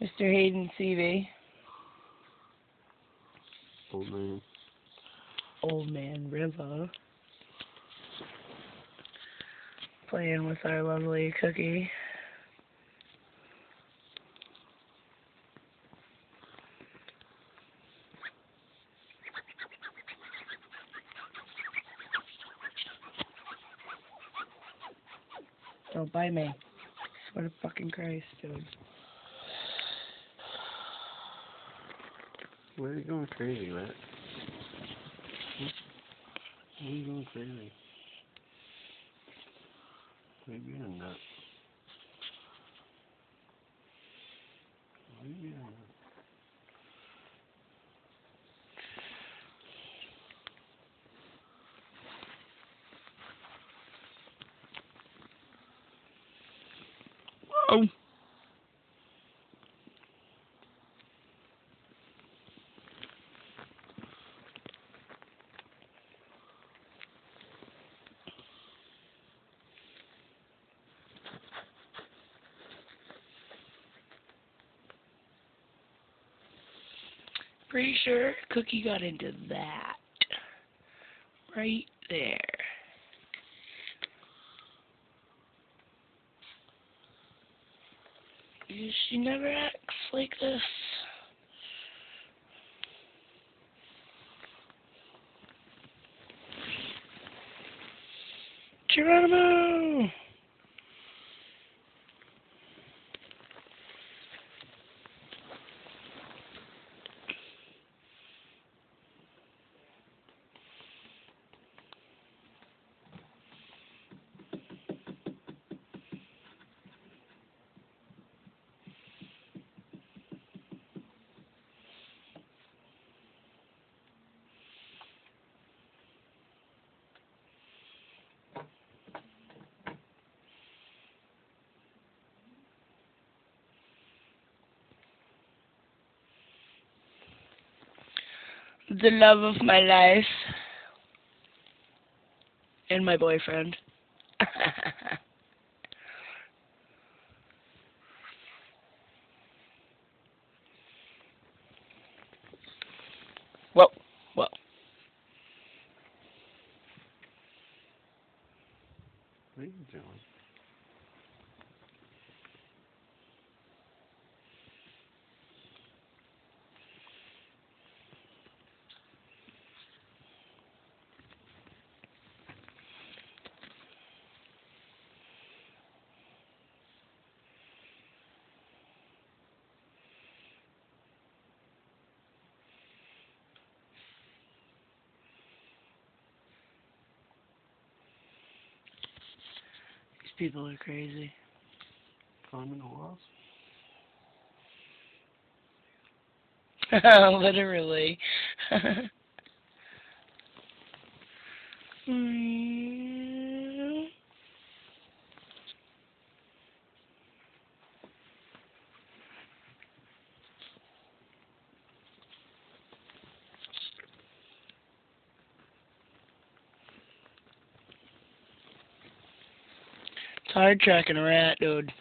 Mr. Hayden Sevey. Old man. Old man River. Playing with our lovely cookie. Don't bite me. Swear to fucking Christ, dude. Why are you going crazy, Matt? Why are you going crazy? Why are you being a nut? Why are you being a nut? Oh. Pretty sure Cookie got into that. Right there. She never acts like this. Geronimo! The love of my life and my boyfriend. well, well. What are you doing? People are crazy. Climbing the walls? Literally. Mm. Tracking a rat, dude.